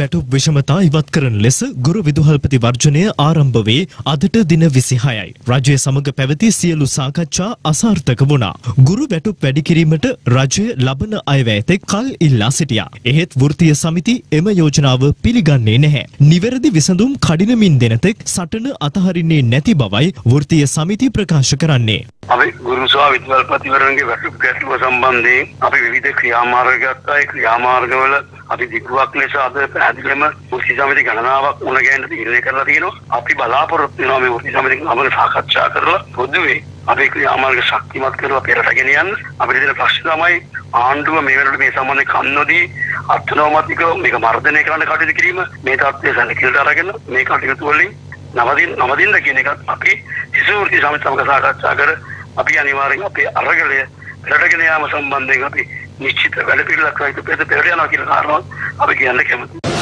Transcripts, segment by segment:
වැටුප් විෂමතා ඉවත් කරන ලෙස ගුරු විදුහල්පති වර්ජනය ආරම්භ වේ අදට දින 26යි. රජය සමග පැවති සියලු සාකච්ඡා අසාර්ථක වුණා. ගුරු වැටුප් වැඩි කිරීමට රජය ලබන අයවැයතෙක් කල් ඉල්ලා සිටියා. එහෙත් වෘත්තීය සමිති එම යෝජනාව පිළිගන්නේ නැහැ. නිවැරදි විසඳුම් කඩිනමින් දෙනතෙක් සටන අතහරින්නේ නැති බවයි වෘත්තීය සමිති ප්‍රකාශ කරන්නේ. අපි ගුරුසවා විද්වල්පතිවරන්ගේ වැටුප් ගැටලුව සම්බන්ධයෙන් අපි විවිධ ක්‍රියාමාර්ග ගත්තා. ඒ ක්‍රියාමාර්ගවල අපි දිගුවක් ලෙස අද පැහැදිලිවම වෘත්ති සමිති ගණනාවක් මුණ ගැහෙන්න තීරණය කරලා තියෙනවා. අපි බලාපොරොත්තු වෙනවා මේ වෘත්ති සමිති ගමන සාකච්ඡා කරලා පොදුවේ අපේ ක්‍රියාමාර්ග ශක්තිමත් කරලා පෙරට ගෙන යන්න. අපිට තියෙන ප්‍රශ්න තමයි ආණ්ඩුව මේ වෙනකොට මේ සම්බන්ධයෙන් කන්නොදී අත්නෝමතික මේක මර්ධනය කරන්න කටයුතු කිරීම මේ තත්ත්වය සැලකිලිට අරගෙන මේ කටයුතු වලින් නවදින් නවදින්න කියන එකත් අපි සිසු වෘත්ති සමිති සමග සාකච්ඡා කර අපි අනිවාර්යෙන් අපේ අරගලය පෙරටගෙන යාම සම්බන්ධයෙන් අපි නිශ්චිත වැඩ පිළිවෙලක් රහිත පෙරට පෙරට යනවා කියන කාරණාව අපි කියන්න කැමතියි.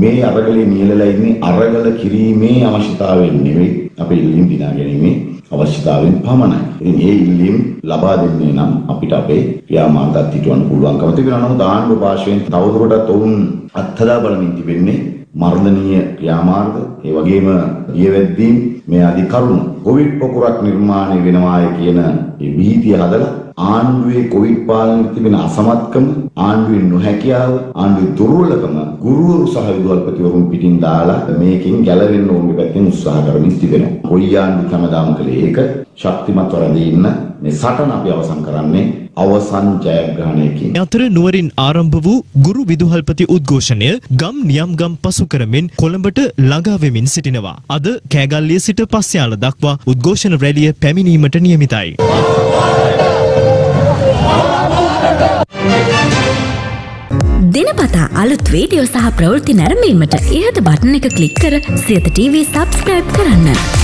මේ අරගලේ නියැලලා ඉන්නේ අරගල කිරීමේ අවශ්‍යතාවයෙන් නෙවෙයි අපේ ඉල්ලීම් දිනා ගැනීමේ අවශ්‍යතාවයෙන් පමණයි. ඉතින් ඒ ඉල්ලීම් ලබා දෙන්නේ නම් අපිට අපේ ක්‍රියාමාර්ගات හිටවන්න පුළුවන්කම තිබෙනවා. නමුත් ආණ්ඩුව භාෂාවෙන් තවදුරටත් ඔවුන් අත්හදා බලමින් තිබෙන්නේ මර්ධනීය ක්‍රියාමාර්ග, ඒ වගේම ගියවැද්දී මේ අධි කරුණ කොවිඩ් පොකුරක් නිර්මාණය වෙනවාය කියන මේ බීතිය හදලා ආණ්ඩුවේ කොවිඩ් පාලනයේ තිබෙන අසමත්කම ආණ්ඩුවේ නොහැකියාව ආණ්ඩුවේ දුර්වලකම ගුරුවරු සහ විදුහල්පතිවරුන් පිටින් දාලා මේකෙන් ගැලවෙන්න ඕනේ පැත්තෙන් උත්සාහ කරමින් තිබෙනවා. කොයි ආණ්ඩුව තමදාම් කළේ ඒක ශක්තිමත් වරදී ඉන්න මේ සටන අපි අවසන් කරන්නේ අවසන් ජයග්‍රහණයකින්. අතර නුවරින් ආරම්භ වූ ගුරු විදුහල්පති උද්ඝෝෂණය ගම් නියම් ගම් පසු කරමින් කොළඹට ළඟා වෙමින් සිටිනවා. අද කෑගල්ලිය සිට පස්යාල දක්වා උද්ඝෝෂණ රැළිය පැමිණීමට නියමිතයි. දෙනපතා අලුත් වීඩියෝ සහ ප්‍රවෘත්ති නැරඹීමට ඉහත බටන එක ක්ලික් කර සියත TV සබස්ක්‍රයිබ් කරන්න.